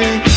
me.